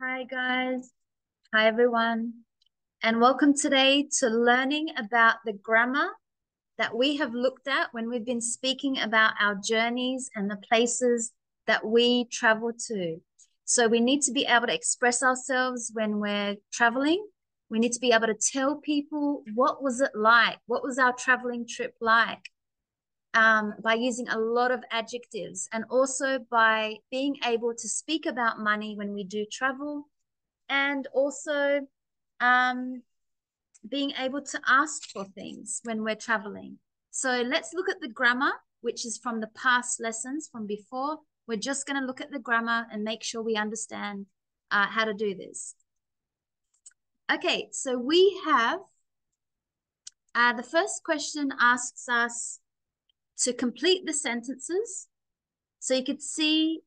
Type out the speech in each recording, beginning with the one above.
Hi, guys. Hi, everyone. And welcome today to learning about the grammar that we have looked at when we've been speaking about our journeys and the places that we travel to. So we need to be able to express ourselves when we're traveling. We need to be able to tell people what was it like? What was our traveling trip like? Um, by using a lot of adjectives and also by being able to speak about money when we do travel and also um, being able to ask for things when we're traveling. So let's look at the grammar, which is from the past lessons from before. We're just going to look at the grammar and make sure we understand uh, how to do this. Okay, so we have uh, the first question asks us to complete the sentences. So you could see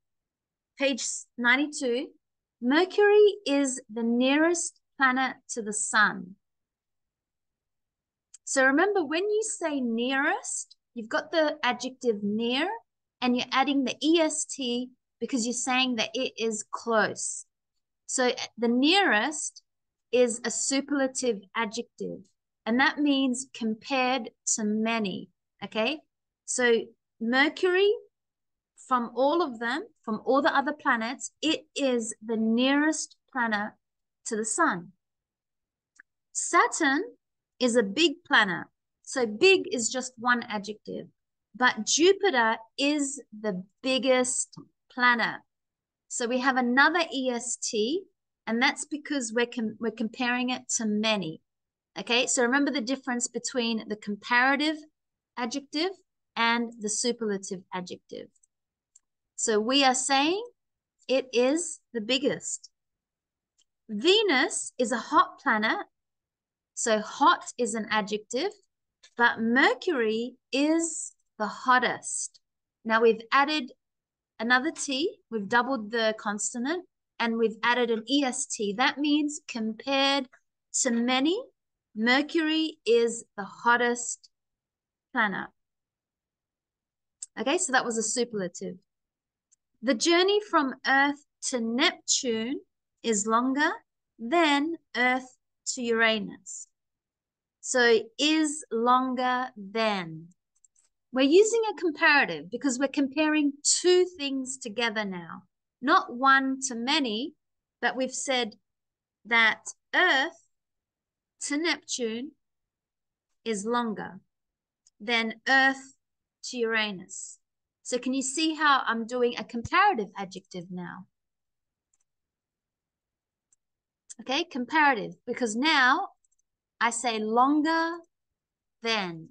page 92, Mercury is the nearest planet to the sun. So remember, when you say nearest, you've got the adjective near and you're adding the est because you're saying that it is close. So the nearest is a superlative adjective, and that means compared to many. Okay. So Mercury, from all of them, from all the other planets, it is the nearest planet to the sun. Saturn is a big planet. So big is just one adjective. But Jupiter is the biggest planet. So we have another EST, and that's because we're, com we're comparing it to many. Okay, so remember the difference between the comparative adjective and the superlative adjective. So we are saying it is the biggest. Venus is a hot planet. So hot is an adjective, but Mercury is the hottest. Now we've added another T, we've doubled the consonant, and we've added an EST. That means compared to many, Mercury is the hottest planet. Okay, so that was a superlative. The journey from Earth to Neptune is longer than Earth to Uranus. So is longer than. We're using a comparative because we're comparing two things together now, not one to many, but we've said that Earth to Neptune is longer than Earth to Uranus. So can you see how I'm doing a comparative adjective now? Okay, comparative, because now I say longer than.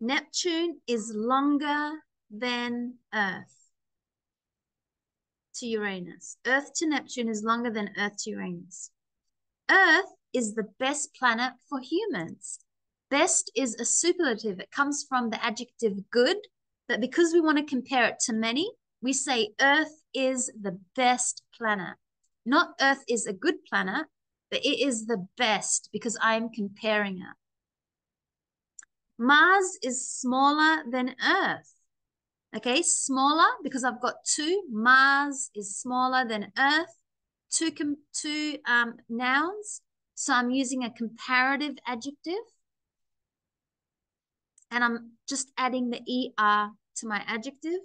Neptune is longer than Earth to Uranus. Earth to Neptune is longer than Earth to Uranus. Earth is the best planet for humans. Best is a superlative. It comes from the adjective good, but because we want to compare it to many, we say Earth is the best planet. Not Earth is a good planet, but it is the best because I am comparing it. Mars is smaller than Earth. Okay, smaller because I've got two. Mars is smaller than Earth. Two, two um, nouns. So I'm using a comparative adjective. And I'm just adding the ER to my adjective.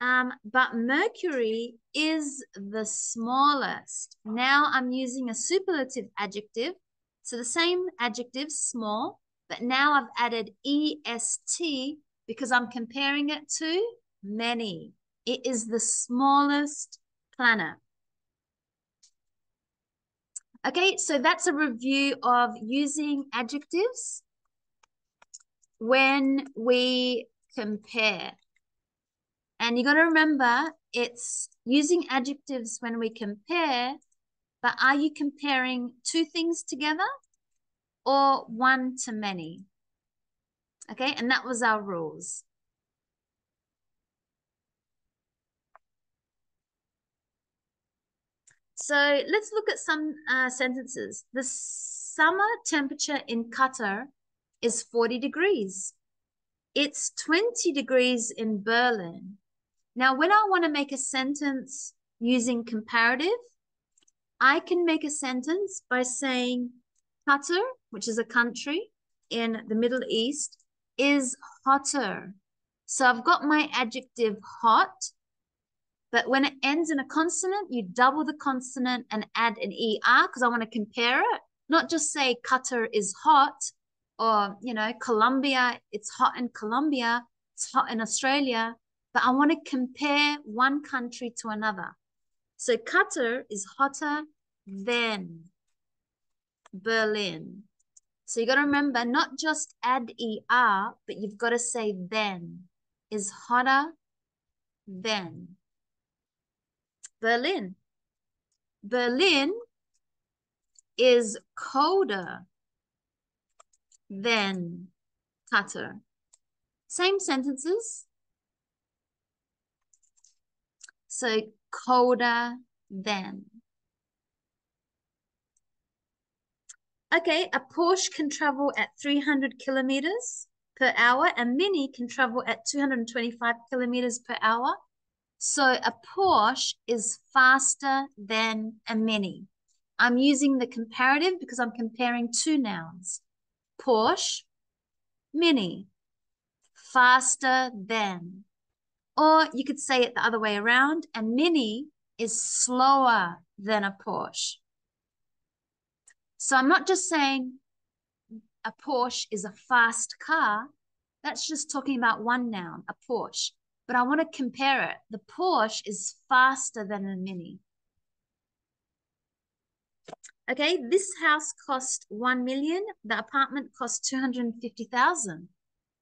Um, but Mercury is the smallest. Now I'm using a superlative adjective. So the same adjective, small, but now I've added EST because I'm comparing it to many. It is the smallest planet. Okay, so that's a review of using adjectives when we compare. And you got to remember, it's using adjectives when we compare, but are you comparing two things together or one to many? Okay, and that was our rules. So let's look at some uh, sentences. The summer temperature in Qatar is 40 degrees. It's 20 degrees in Berlin. Now, when I want to make a sentence using comparative, I can make a sentence by saying Qatar, which is a country in the Middle East, is hotter. So I've got my adjective hot, but when it ends in a consonant, you double the consonant and add an ER because I want to compare it, not just say Qatar is hot or, you know, Colombia, it's hot in Colombia, it's hot in Australia, but I want to compare one country to another. So Qatar is hotter than Berlin. So you got to remember not just add ER, but you've got to say then is hotter than Berlin. Berlin is colder than Qatar. Same sentences. So colder than. Okay, a Porsche can travel at 300 kilometers per hour. A Mini can travel at 225 kilometers per hour. So a Porsche is faster than a Mini. I'm using the comparative because I'm comparing two nouns. Porsche, Mini, faster than. Or you could say it the other way around. A Mini is slower than a Porsche. So I'm not just saying a Porsche is a fast car. That's just talking about one noun, a Porsche. But I want to compare it. The Porsche is faster than a Mini. Okay, this house cost 1 million. The apartment cost 250,000.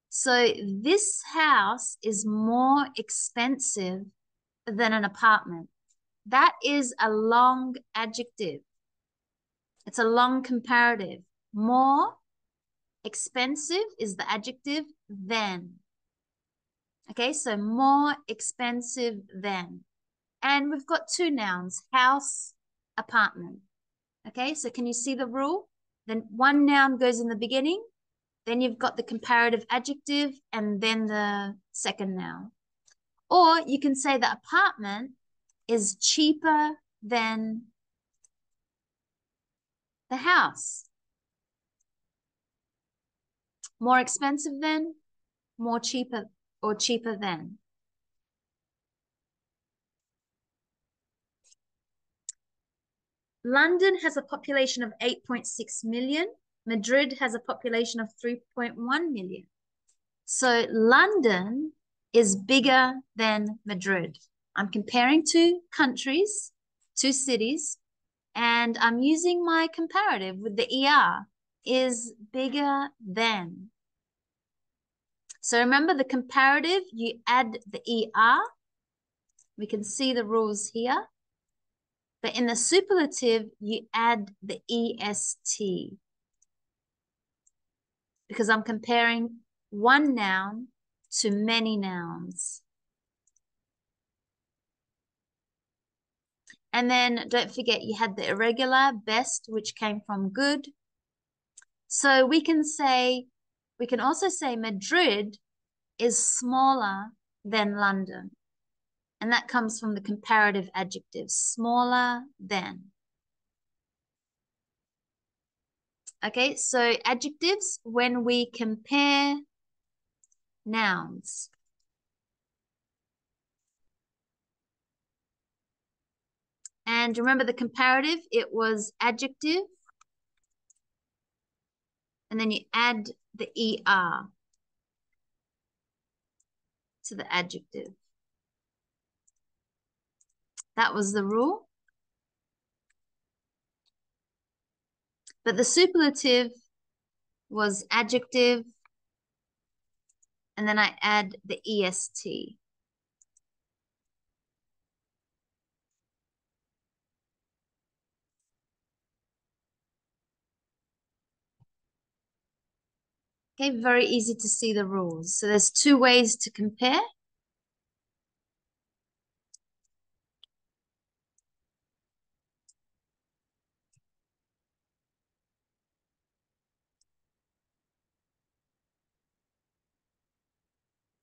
So this house is more expensive than an apartment. That is a long adjective. It's a long comparative. More expensive is the adjective than. Okay, so more expensive than. And we've got two nouns, house, apartment. Okay, so can you see the rule? Then one noun goes in the beginning, then you've got the comparative adjective, and then the second noun. Or you can say the apartment is cheaper than the house. More expensive than, more cheaper, or cheaper than. London has a population of 8.6 million. Madrid has a population of 3.1 million. So London is bigger than Madrid. I'm comparing two countries, two cities, and I'm using my comparative with the ER is bigger than. So remember the comparative, you add the ER. We can see the rules here. But in the superlative, you add the EST. Because I'm comparing one noun to many nouns. And then don't forget you had the irregular, best, which came from good. So we can say, we can also say Madrid is smaller than London. And that comes from the comparative adjective, smaller than. Okay, so adjectives when we compare nouns. And remember the comparative, it was adjective. And then you add the ER to the adjective. That was the rule. But the superlative was adjective, and then I add the EST. Okay, very easy to see the rules. So there's two ways to compare.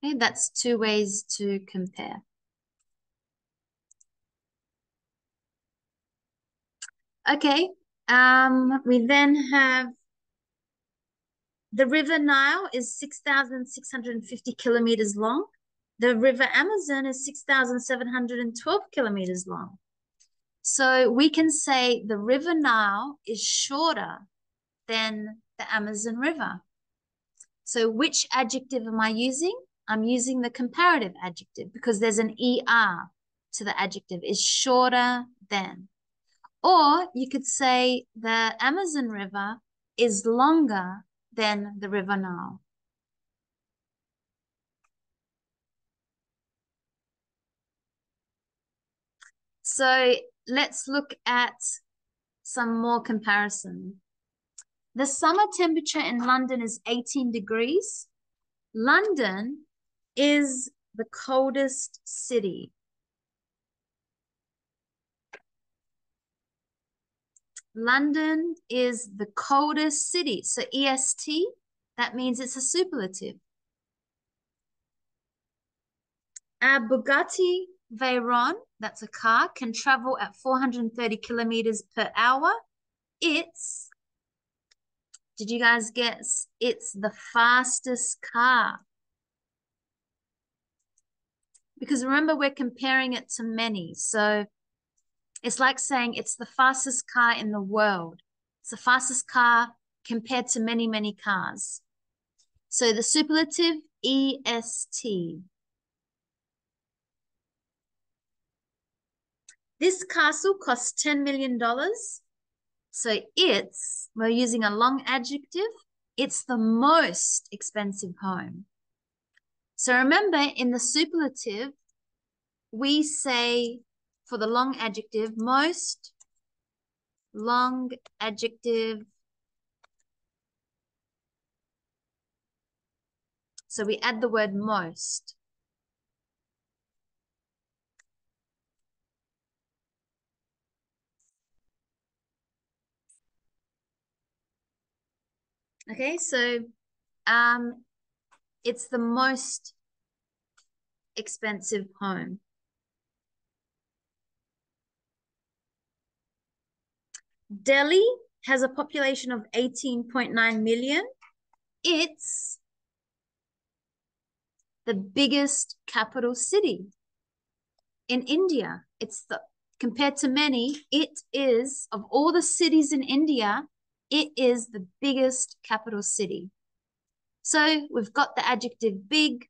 Okay, that's two ways to compare. Okay, um, we then have the River Nile is 6,650 kilometers long. The River Amazon is 6,712 kilometers long. So we can say the River Nile is shorter than the Amazon River. So which adjective am I using? I'm using the comparative adjective because there's an ER to the adjective is shorter than. Or you could say the Amazon River is longer than the River Nile. So let's look at some more comparison. The summer temperature in London is 18 degrees. London is the coldest city. London is the coldest city. So EST, that means it's a superlative. A Bugatti Veyron, that's a car, can travel at 430 kilometers per hour. It's did you guys guess? It's the fastest car. Because remember, we're comparing it to many. So it's like saying it's the fastest car in the world. It's the fastest car compared to many, many cars. So the superlative EST. This castle costs $10 million. So it's, we're using a long adjective, it's the most expensive home. So remember in the superlative, we say for the long adjective, most long adjective. So we add the word most. Okay, so um, it's the most expensive home. Delhi has a population of 18.9 million. It's the biggest capital city in India. It's the compared to many, it is of all the cities in India, it is the biggest capital city. So we've got the adjective big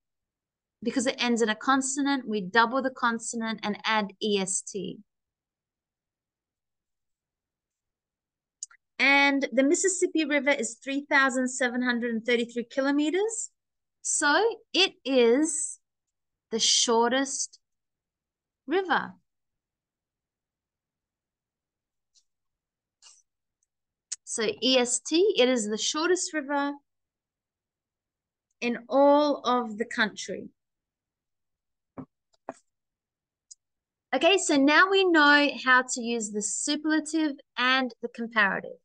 because it ends in a consonant. We double the consonant and add est. And the Mississippi River is 3,733 kilometers. So it is the shortest river. So EST, it is the shortest river in all of the country. Okay, so now we know how to use the superlative and the comparative.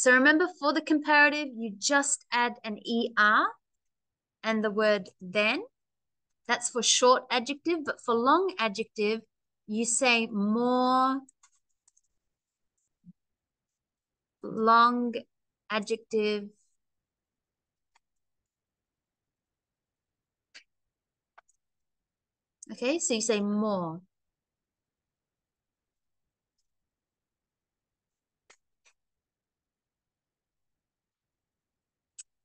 So remember for the comparative, you just add an ER and the word then. That's for short adjective, but for long adjective, you say more long adjective okay so you say more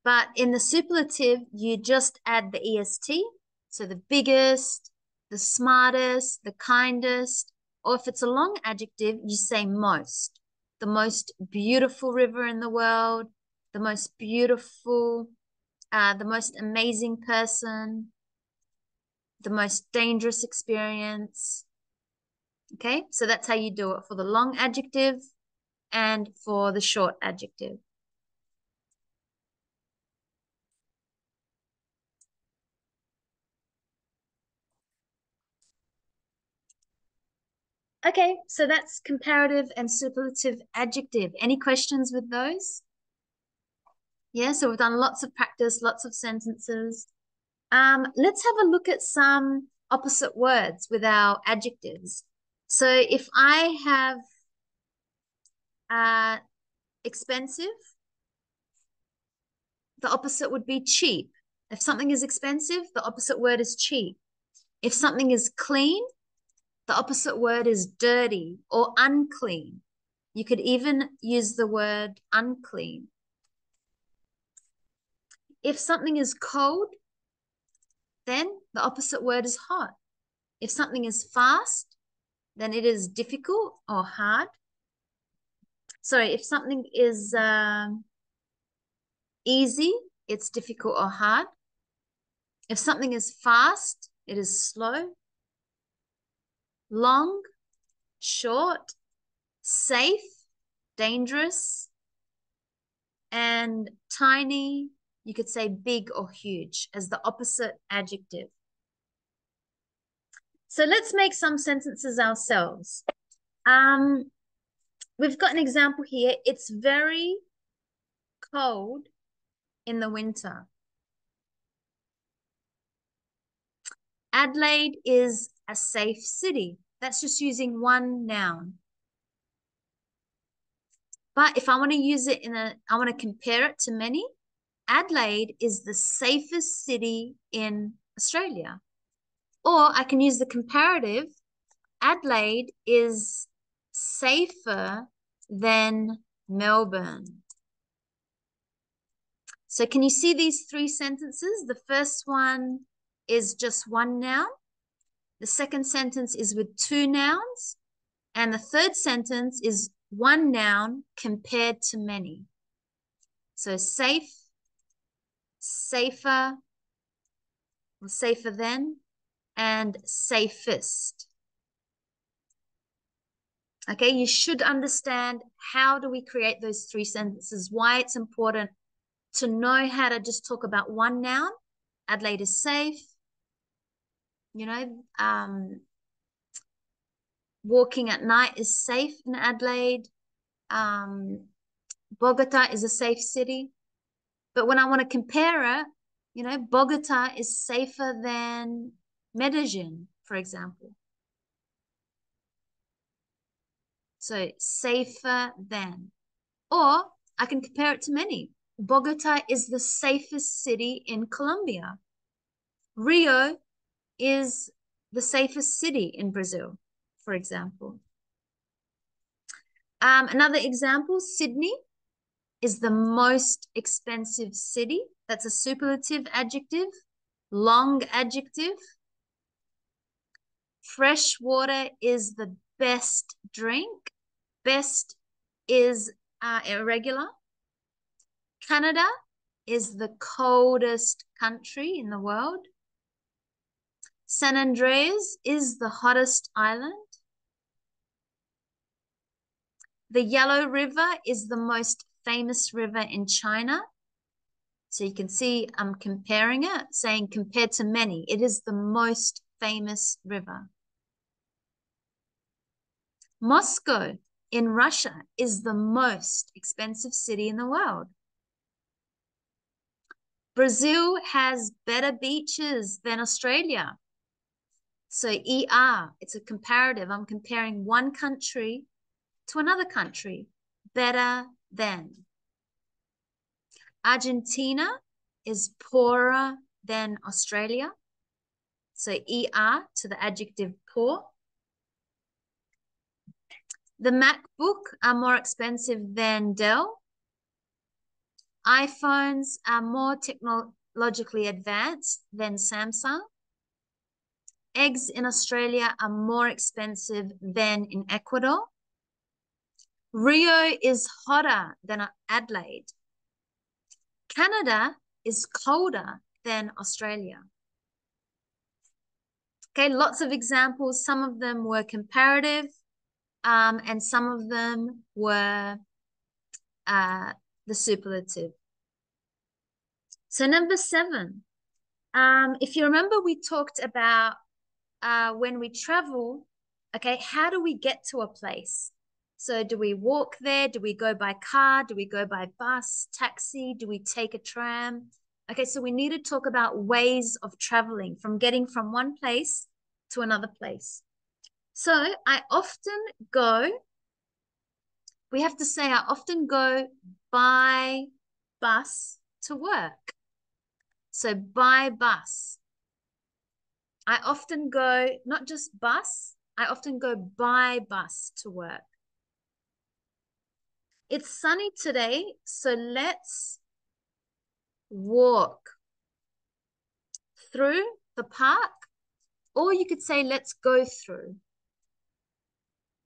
but in the superlative you just add the est so the biggest the smartest the kindest or if it's a long adjective you say most the most beautiful river in the world, the most beautiful, uh, the most amazing person, the most dangerous experience. Okay, so that's how you do it for the long adjective and for the short adjective. Okay, so that's comparative and superlative adjective. Any questions with those? Yeah, so we've done lots of practice, lots of sentences. Um, let's have a look at some opposite words with our adjectives. So if I have uh, expensive, the opposite would be cheap. If something is expensive, the opposite word is cheap. If something is clean, the opposite word is dirty or unclean. You could even use the word unclean. If something is cold, then the opposite word is hot. If something is fast, then it is difficult or hard. Sorry, if something is um, easy, it's difficult or hard. If something is fast, it is slow. Long, short, safe, dangerous, and tiny, you could say big or huge as the opposite adjective. So let's make some sentences ourselves. Um, we've got an example here. It's very cold in the winter. Adelaide is a safe city. That's just using one noun. But if I want to use it in a, I want to compare it to many, Adelaide is the safest city in Australia. Or I can use the comparative. Adelaide is safer than Melbourne. So can you see these three sentences? The first one is just one noun. The second sentence is with two nouns. And the third sentence is one noun compared to many. So safe, safer, or safer than, and safest. Okay, you should understand how do we create those three sentences, why it's important to know how to just talk about one noun. Adelaide is safe. You know, um, walking at night is safe in Adelaide. Um, Bogota is a safe city. But when I want to compare it, you know, Bogota is safer than Medellin, for example. So safer than. Or I can compare it to many. Bogota is the safest city in Colombia. Rio is the safest city in Brazil, for example. Um, another example, Sydney is the most expensive city. That's a superlative adjective, long adjective. Fresh water is the best drink. Best is uh, irregular. Canada is the coldest country in the world. San Andrés is the hottest island. The Yellow River is the most famous river in China. So you can see I'm comparing it, saying compared to many, it is the most famous river. Moscow in Russia is the most expensive city in the world. Brazil has better beaches than Australia. So ER, it's a comparative. I'm comparing one country to another country. Better than. Argentina is poorer than Australia. So ER to the adjective poor. The MacBook are more expensive than Dell iPhones are more technologically advanced than Samsung. Eggs in Australia are more expensive than in Ecuador. Rio is hotter than Adelaide. Canada is colder than Australia. Okay, lots of examples. Some of them were comparative, um, and some of them were uh, the superlative. So number seven, um, if you remember, we talked about uh, when we travel, okay, how do we get to a place? So do we walk there? Do we go by car? Do we go by bus, taxi? Do we take a tram? Okay, so we need to talk about ways of traveling from getting from one place to another place. So I often go, we have to say, I often go by bus to work. So by bus. I often go, not just bus, I often go by bus to work. It's sunny today, so let's walk through the park, or you could say, let's go through.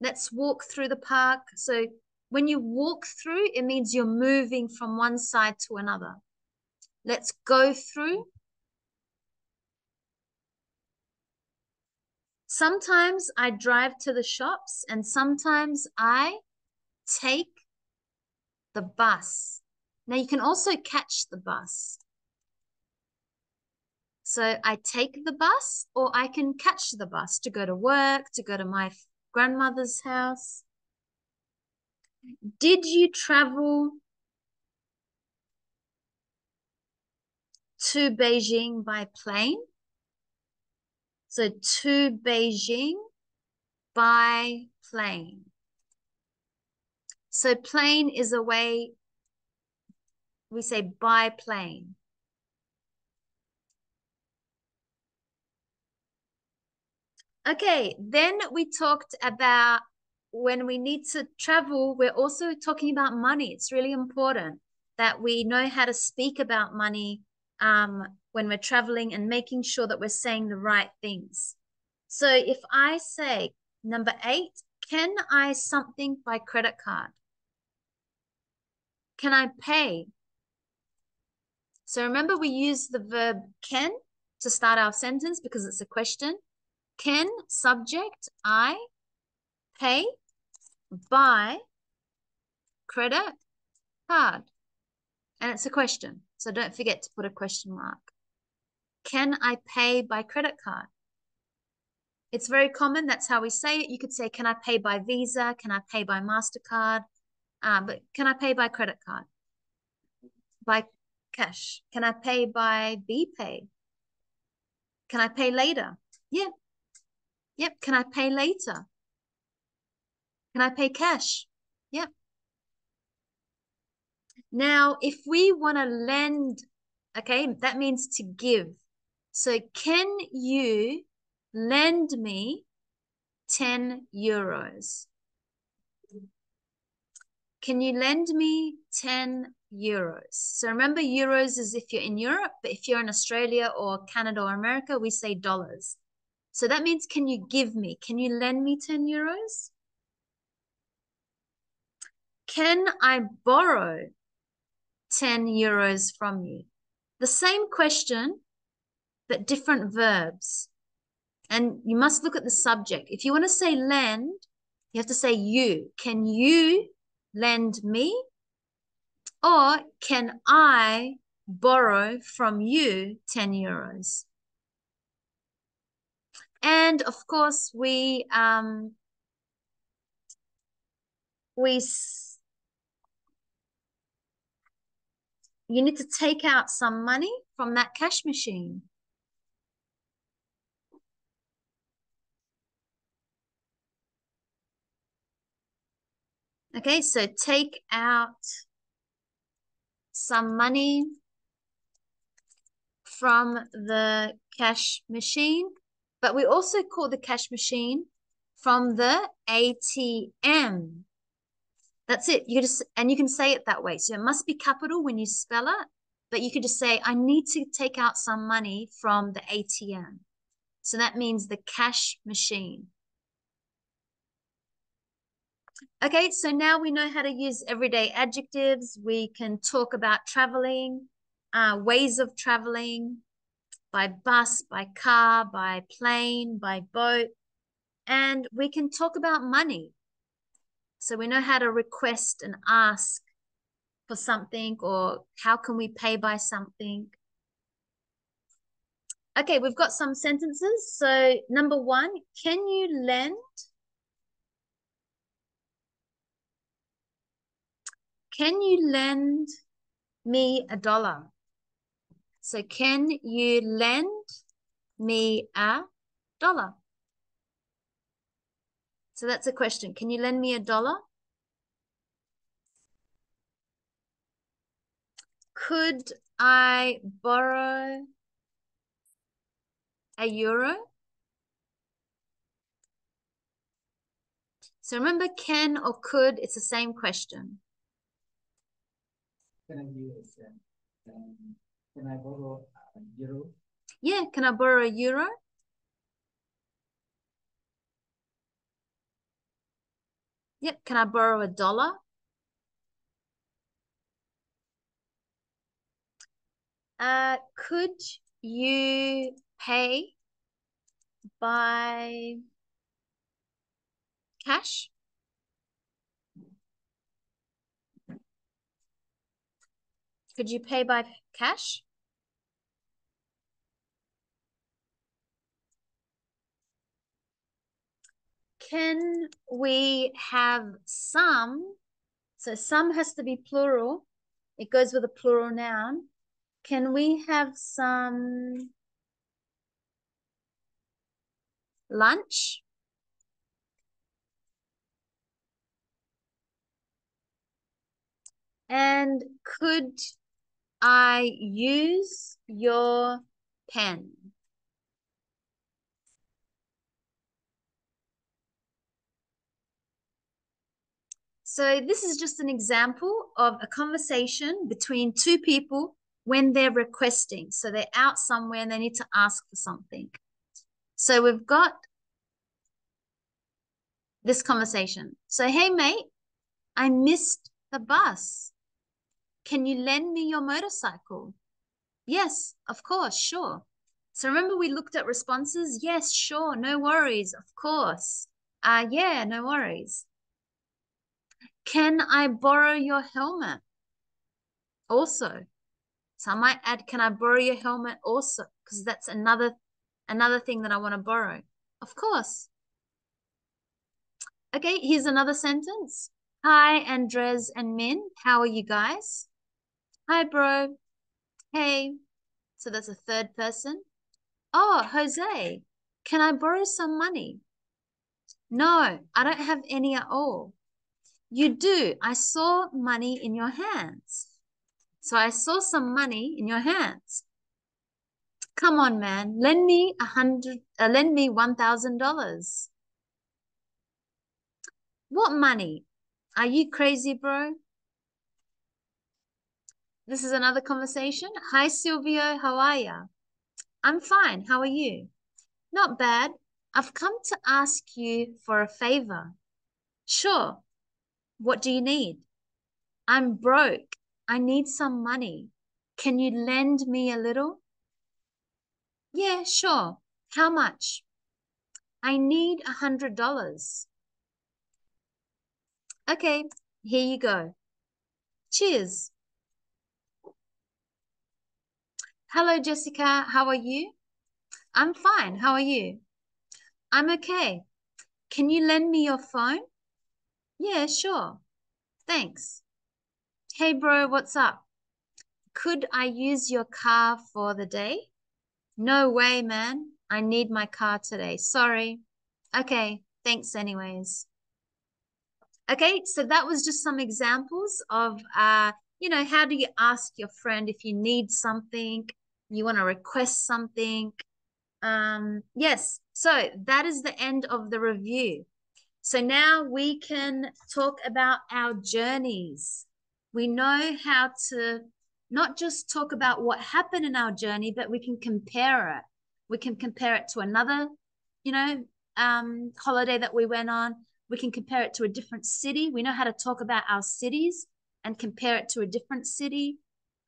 Let's walk through the park. So when you walk through, it means you're moving from one side to another. Let's go through. Sometimes I drive to the shops and sometimes I take the bus. Now you can also catch the bus. So I take the bus or I can catch the bus to go to work, to go to my grandmother's house. Did you travel to Beijing by plane? So to Beijing by plane. So plane is a way we say by plane. Okay, then we talked about when we need to travel, we're also talking about money. It's really important that we know how to speak about money um, when we're traveling and making sure that we're saying the right things. So if I say number eight, can I something by credit card? Can I pay? So remember we use the verb can to start our sentence because it's a question. Can, subject, I, pay, by, credit, card. And it's a question. So don't forget to put a question mark. Can I pay by credit card? It's very common. That's how we say it. You could say, can I pay by Visa? Can I pay by MasterCard? Uh, but can I pay by credit card? By cash? Can I pay by BPay? Can I pay later? Yeah. Yep. Can I pay later? Can I pay cash? Yep. Now, if we want to lend, okay, that means to give. So can you lend me 10 euros? Can you lend me 10 euros? So remember, euros is if you're in Europe, but if you're in Australia or Canada or America, we say dollars. So that means, can you give me? Can you lend me 10 euros? Can I borrow 10 euros from you? The same question, but different verbs. And you must look at the subject. If you want to say lend, you have to say you. Can you lend me? Or can I borrow from you 10 euros? And of course, we um, we you need to take out some money from that cash machine. Okay, so take out some money from the cash machine, but we also call the cash machine from the ATM. That's it. You just and you can say it that way. So it must be capital when you spell it, but you could just say, I need to take out some money from the ATM. So that means the cash machine. Okay, so now we know how to use everyday adjectives. We can talk about traveling, uh, ways of traveling by bus, by car, by plane, by boat. And we can talk about money. So we know how to request and ask for something or how can we pay by something. Okay, we've got some sentences. So number one, can you lend Can you lend me a dollar? So can you lend me a dollar? So that's a question. Can you lend me a dollar? Could I borrow a euro? So remember can or could, it's the same question. Can I use, um, can I borrow a euro? Yeah, can I borrow a euro? Yep, can I borrow a dollar? Uh, could you pay by cash? Could you pay by cash? Can we have some? So some has to be plural. It goes with a plural noun. Can we have some lunch? And could I use your pen? So this is just an example of a conversation between two people when they're requesting. So they're out somewhere and they need to ask for something. So we've got this conversation. So, hey, mate, I missed the bus. Can you lend me your motorcycle? Yes, of course, sure. So remember we looked at responses? Yes, sure, no worries, of course. Uh, yeah, no worries. Can I borrow your helmet? Also. So I might add, can I borrow your helmet also? Because that's another another thing that I want to borrow. Of course. Okay, here's another sentence. Hi, Andres and Min. How are you guys? Hi, bro. Hey. So that's a third person. Oh, Jose, can I borrow some money? No, I don't have any at all. You do. I saw money in your hands. So I saw some money in your hands. Come on, man. Lend me a hundred. Uh, lend me one thousand dollars. What money? Are you crazy, bro? This is another conversation. Hi, Silvio. How are you? I'm fine. How are you? Not bad. I've come to ask you for a favor. Sure. What do you need? I'm broke. I need some money. Can you lend me a little? Yeah, sure. How much? I need a hundred dollars. Okay, here you go. Cheers. Hello, Jessica. How are you? I'm fine. How are you? I'm okay. Can you lend me your phone? Yeah, sure. Thanks. Hey, bro, what's up? Could I use your car for the day? No way, man. I need my car today. Sorry. Okay, thanks anyways. Okay, so that was just some examples of, uh, you know, how do you ask your friend if you need something? You want to request something. Um, yes, so that is the end of the review. So now we can talk about our journeys. We know how to not just talk about what happened in our journey, but we can compare it. We can compare it to another, you know, um, holiday that we went on. We can compare it to a different city. We know how to talk about our cities and compare it to a different city.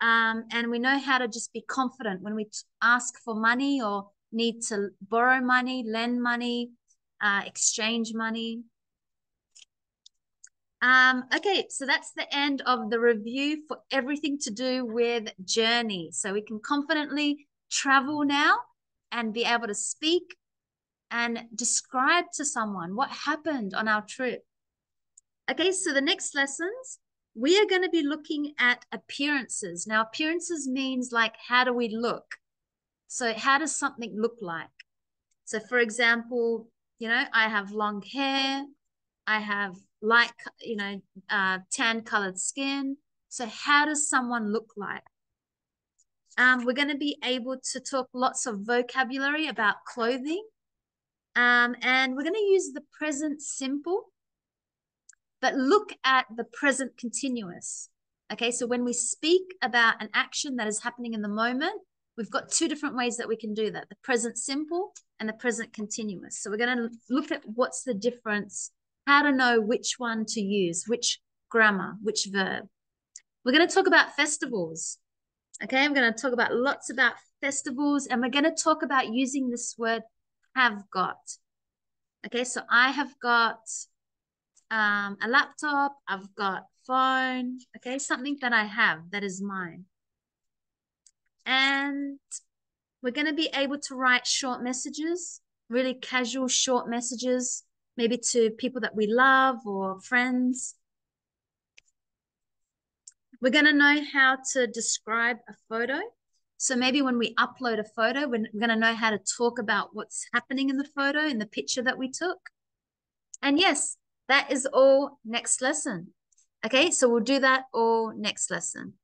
Um, and we know how to just be confident when we ask for money or need to borrow money, lend money, uh, exchange money. Um, okay, so that's the end of the review for everything to do with journey. So we can confidently travel now and be able to speak and describe to someone what happened on our trip. Okay, so the next lessons we are going to be looking at appearances. Now, appearances means like, how do we look? So, how does something look like? So, for example, you know, I have long hair, I have light, you know, uh, tan colored skin. So, how does someone look like? Um, we're going to be able to talk lots of vocabulary about clothing. Um, and we're going to use the present simple but look at the present continuous. Okay, so when we speak about an action that is happening in the moment, we've got two different ways that we can do that the present simple and the present continuous. So we're going to look at what's the difference, how to know which one to use, which grammar, which verb. We're going to talk about festivals. Okay, I'm going to talk about lots about festivals and we're going to talk about using this word have got. Okay, so I have got um, a laptop, I've got phone, okay, something that I have that is mine. And we're going to be able to write short messages, really casual short messages, maybe to people that we love or friends. We're going to know how to describe a photo. So maybe when we upload a photo, we're going to know how to talk about what's happening in the photo, in the picture that we took. And yes, that is all next lesson. Okay, so we'll do that all next lesson.